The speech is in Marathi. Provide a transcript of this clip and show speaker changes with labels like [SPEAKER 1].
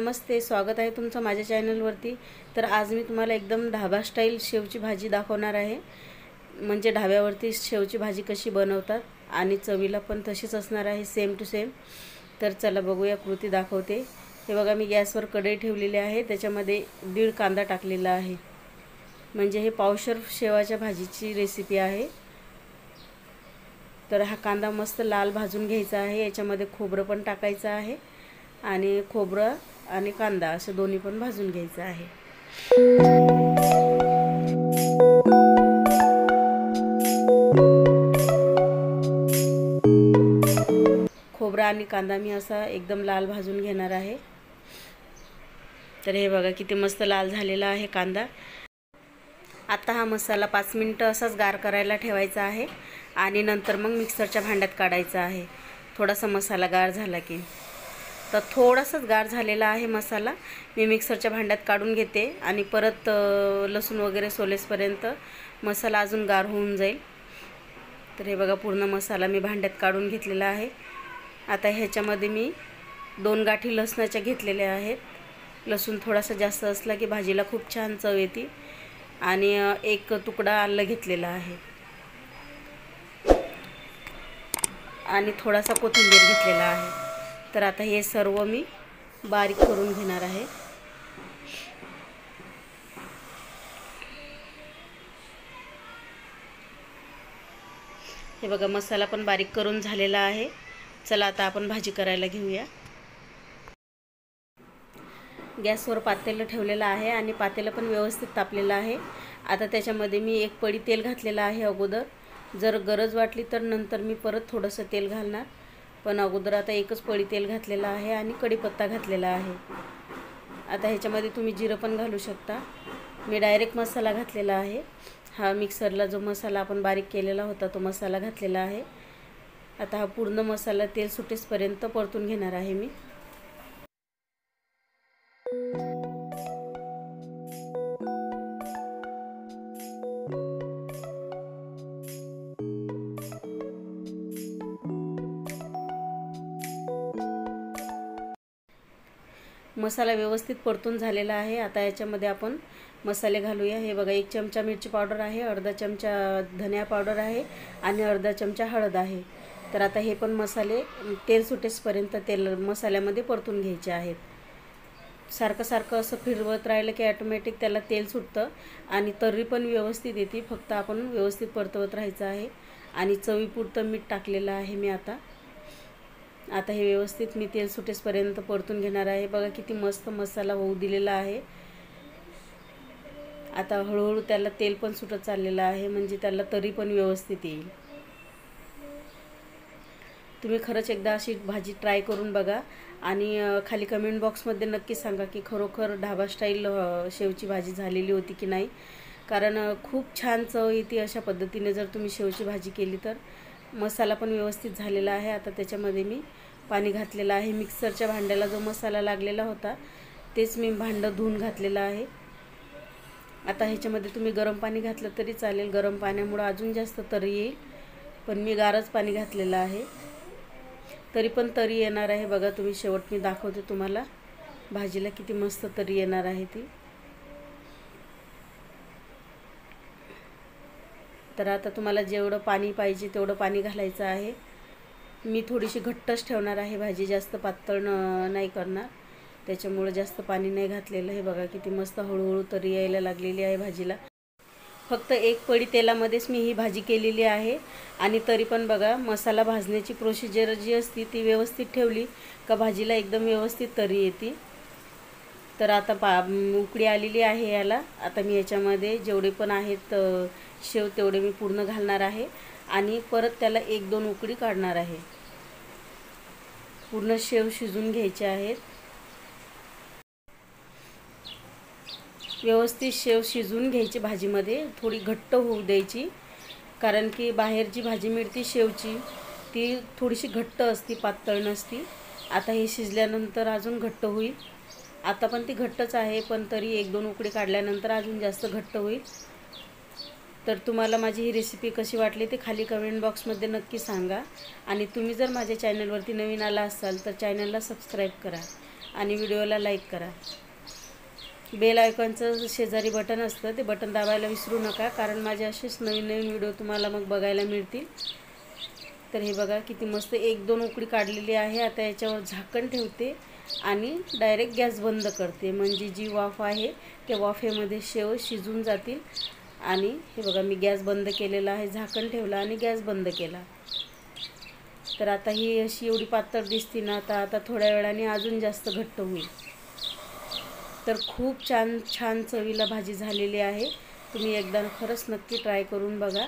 [SPEAKER 1] नमस्ते स्वागत आहे तुमचं माझ्या चॅनलवरती. तर आज मी तुम्हाला एकदम ढाबा स्टाईल शेवची भाजी दाखवणार आहे. म्हणजे ढाब्यावरती शेवची भाजी कशी बनवतात आणि चवीला पण तशीच असणार आहे सेम टू सेम तर चला बघूया कृती दाखवते. हे बघा मी गॅसवर कढई ठेवलेली आहे. त्याच्यामध्ये दीड कांदा टाकलेला आहे. म्हणजे हे पावशर शेवाच्या भाजीची रेसिपी आहे. तर हा कांदा मस्त लाल भाजून घ्यायचा आहे. याच्यामध्ये खोबरं पण टाकायचं आहे. आणि खोबरं आणि कांदा असं दोन्ही पण भाजून घ्यायचं आहे. खोबरा आणि कांदा मी असा एकदम लाल भाजून घेणार आहे. तर हे बघा किती मस्त लाल झालेला आहे कांदा. आता हा मसाला पाच मिनटं असाच गार करायला ठेवायचा आहे. आणि नंतर मग मिक्सरच्या भांड्यात काढायचा आहे. थोडासा मसाला गार झाला की. तर थोडासाच गार झालेला आहे मसाला. मी मिक्सरच्या भांड्यात काढून घेते आणि परत लसूण वगैरे सोलेसपर्यंत मसाला अजून गार होऊन जाईल. तर हे बघा पूर्ण मसाला मी भांड्यात काढून घेतलेला आहे. आता ह्याच्यामध्ये मी दोन गाठी लसणाच्या घेतलेल्या आहेत. लसूण थोडासा जास्त असला की भाजीला खूप छान चव येते. आणि एक तुकडा आलं घेतलेला आहे. आणि थोडासा कोथिंबीर घेतलेला आहे. तर आता हे सर्व मी बारीक करून घेणार आहे. हे बघा मसाला पण बारीक करून झालेला आहे. चला आता आपण भाजी करायला घेऊया. गॅसवर पातेलं ठेवलेलं आहे आणि पातेलं पण व्यवस्थित तापलेलं आहे. आता त्याच्यामध्ये मी एक पडी तेल घातलेलं आहे अगोदर. जर गरज वाटली तर नंतर मी परत थोडंसं तेल घालणार. पण अगोदर आता एकच पळी तेल घातलेलं आहे आणि कढीपत्ता घातलेला आहे. आता ह्याच्यामध्ये तुम्ही जिरं पण घालू शकता. मी डायरेक्ट मसाला घातलेला आहे. हा मिक्सरला जो मसाला आपण बारीक केलेला होता तो मसाला घातलेला आहे. आता हा पूर्ण मसाला तेल सुटेसपर्यंत परतून घेणार आहे मी. मसाला व्यवस्थित परतून झालेला आहे. आता याच्यामध्ये आपण मसाले घालूया. हे बघा एक चमचा मिरची पावडर आहे अर्धा चमचा धनिया पावडर आहे आणि अर्धा चमचा हळद आहे. तर आता हे पण मसाले तेल सुटेसपर्यंत तेल मसाल्यामध्ये परतून घ्यायचे आहेत. सारखं सारखं असं फिरवत राहिलं की ॲटोमॅटिक त्याला तेल सुटतं आणि तर्री पण व्यवस्थित येते. फक्त आपण व्यवस्थित परतवत राहायचं आहे. आणि चवीपुरतं मीठ टाकलेलं आहे मी आता. आता हे व्यवस्थित मी तेल सुटेसपर्यंत परतून घेणार आहे. बघा किती मस्त मसाला होऊ दिलेला आहे. आता हळूहळू त्याला तेल पण सुटत चाललेलं आहे म्हणजे त्याला तरी पण व्यवस्थित येईल. तुम्ही खरंच एकदा अशी भाजी ट्राय करून बघा आणि खाली कमेंट बॉक्समध्ये नक्की सांगा की खरोखर ढाबा स्टाईल शेवची भाजी झालेली होती की नाही. कारण खूप छान चव येते अशा पद्धतीने जर तुम्ही शेवची भाजी केली तर. मसाला पण व्यवस्थित झालेला आहे. आता त्याच्यामध्ये मी पाणी घातलेलं आहे. मिक्सरच्या भांड्याला जो मसाला लागलेला होता तेच मी भांडं धुवून घातलेलं आहे. आता ह्याच्यामध्ये तुम्ही गरम पाणी घातलं तरी चालेल. गरम पाण्यामुळं अजून जास्त तरी येईल पण मी गारच पाणी घातलेलं आहे. तरी पण तरी येणार आहे. बघा तुम्ही शेवट मी दाखवते तुम्हाला. भाजीला किती मस्त तरी येणार आहे ती. तर आता तुम्हाला जेवढं पाणी पाहिजे तेवढं पाणी घालायचं आहे. मी थोडीशी घट्टच ठेवणार आहे भाजी जास्त पातळ नाही करणार. त्याच्यामुळं जास्त पाणी नाही घातलेलं हे बघा किती मस्त हळूहळू तरी यायला लागलेली आहे भाजीला. फक्त एक पडी तेलामध्येच मी ही भाजी केलेली आहे. आणि तरी पण बघा मसाला भाजण्याची प्रोसिजर जी असती ती व्यवस्थित ठेवली का भाजीला एकदम व्यवस्थित तरी येते. तर आता पा उकडी आलेली आहे याला. आता मी याच्यामध्ये जेवढे पण आहेत शेव तेवढे मी पूर्ण घालणार आहे आणि परत त्याला एक दोन उकडी काढणार आहे. पूर्ण शेव शिजून घ्यायचे आहेत. व्यवस्थित शेव शिजून घ्यायची भाजीमध्ये. थोडी घट्ट होऊ द्यायची. कारण की बाहेर जी भाजी मिळते शेवची ती थोडीशी घट्ट असती पातळ नसती. आता हे शिजल्यानंतर अजून घट्ट होईल. आता पण ती घट्टच आहे पण तरी एक दोन उकडी काढल्यानंतर अजून जास्त घट्ट होईल. तर तुम्हाला माझी ही रेसिपी कशी वाटली ते खाली कमेंट बॉक्समध्ये नक्की सांगा. आणि तुम्ही जर माझ्या चॅनलवरती नवीन आला असाल तर चॅनलला सबस्क्राईब करा आणि व्हिडिओला लाईक करा. बेल आयकॉनचं शेजारी बटन असतं ते बटन दाबायला विसरू नका कारण माझे असेच नवीन नवीन व्हिडिओ तुम्हाला मग बघायला मिळतील. तर हे बघा किती मस्त एक दोन उकडी काढलेली आहे आता याच्यावर झाकण ठेवते आणि डायरेक्ट गॅस बंद करते. म्हणजे जी वाफ आहे त्या वाफेमध्ये शेव शिजून जातील. आणि हे बघा मी गॅस बंद केलेला आहे झाकण ठेवलं आणि गॅस बंद केला. तर आता ही अशी एवढी पातळ दिसते ना आता आता थोड्या वेळाने अजून जास्त घट्ट होईल. तर खूप छान छान चवीला भाजी झालेली आहे. तुम्ही एकदा खरंच नक्की ट्राय करून बघा.